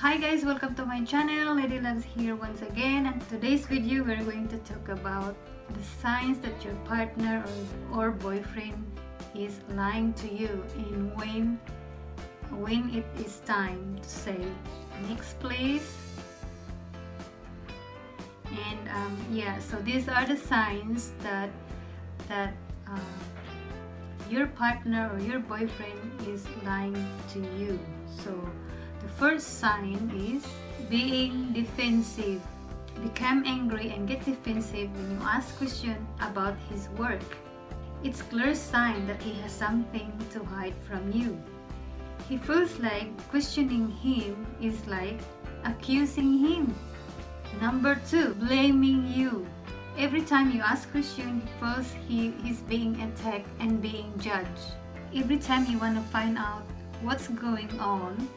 Hi guys, welcome to my channel. LadyLove's here once again. And today's video, we're going to talk about the signs that your partner or, or boyfriend is lying to you and when when it is time to say next please and um, yeah so these are the signs that that uh, your partner or your boyfriend is lying to you so the first sign is being defensive. Become angry and get defensive when you ask question about his work. It's clear sign that he has something to hide from you. He feels like questioning him is like accusing him. Number two blaming you. Every time you ask question, he feels he, he's being attacked and being judged. Every time you want to find out what's going on,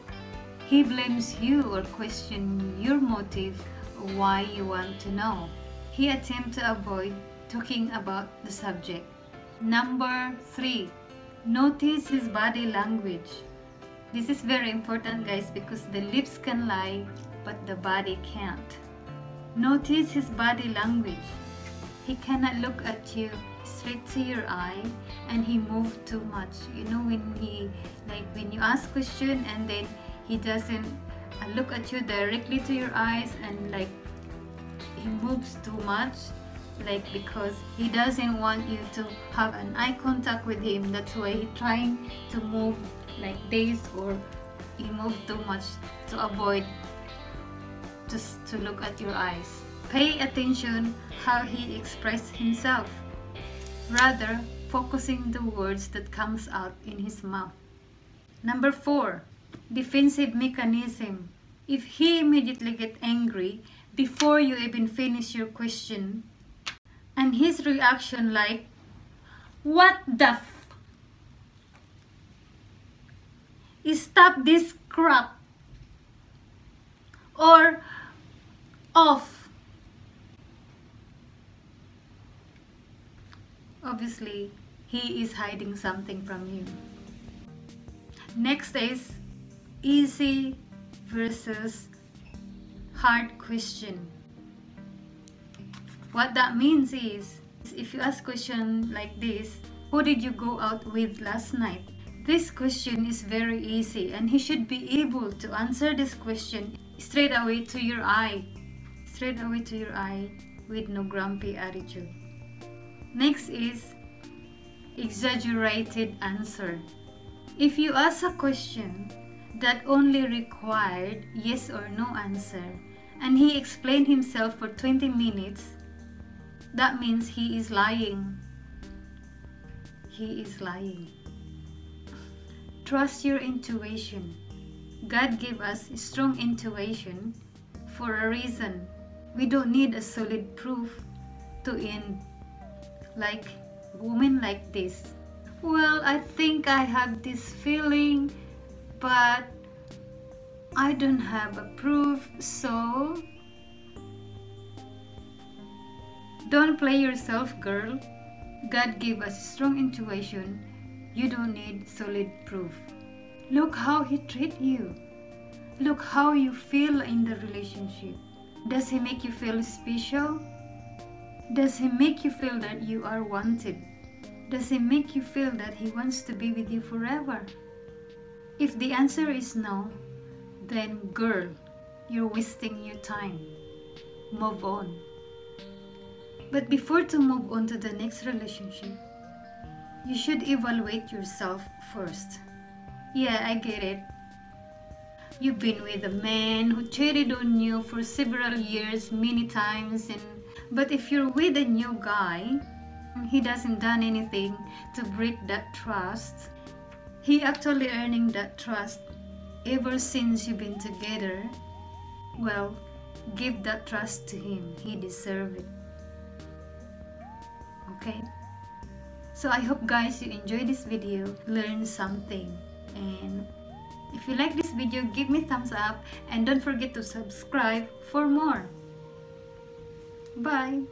he blames you or question your motive why you want to know. He attempts to avoid talking about the subject. Number three, notice his body language. This is very important guys because the lips can lie but the body can't. Notice his body language he cannot look at you straight to your eye and he moved too much you know when he like when you ask question and then he doesn't uh, look at you directly to your eyes and like he moves too much like because he doesn't want you to have an eye contact with him that's why he trying to move like this or he moves too much to avoid just to look at your eyes Pay attention how he expresses himself, rather focusing the words that comes out in his mouth. Number 4. Defensive mechanism. If he immediately get angry before you even finish your question, and his reaction like, What the f Stop this crap! Or off obviously he is hiding something from you. Next is easy versus hard question. What that means is if you ask question like this, who did you go out with last night? This question is very easy and he should be able to answer this question straight away to your eye. Straight away to your eye with no grumpy attitude. Next is exaggerated answer. If you ask a question that only required yes or no answer and he explained himself for 20 minutes, that means he is lying. He is lying. Trust your intuition. God gave us strong intuition for a reason. We don't need a solid proof to end like women like this well i think i have this feeling but i don't have a proof so don't play yourself girl. God gave us strong intuition. You don't need solid proof. Look how he treat you. Look how you feel in the relationship. Does he make you feel special? Does he make you feel that you are wanted? Does he make you feel that he wants to be with you forever? If the answer is no, then girl, you're wasting your time. Move on. But before to move on to the next relationship, you should evaluate yourself first. Yeah, I get it. You've been with a man who cheated on you for several years, many times, and but if you're with a new guy, he doesn't done anything to break that trust. He actually earning that trust ever since you've been together. Well, give that trust to him. He deserve it. Okay? So I hope guys you enjoy this video, learn something. And if you like this video, give me thumbs up and don't forget to subscribe for more. Bye.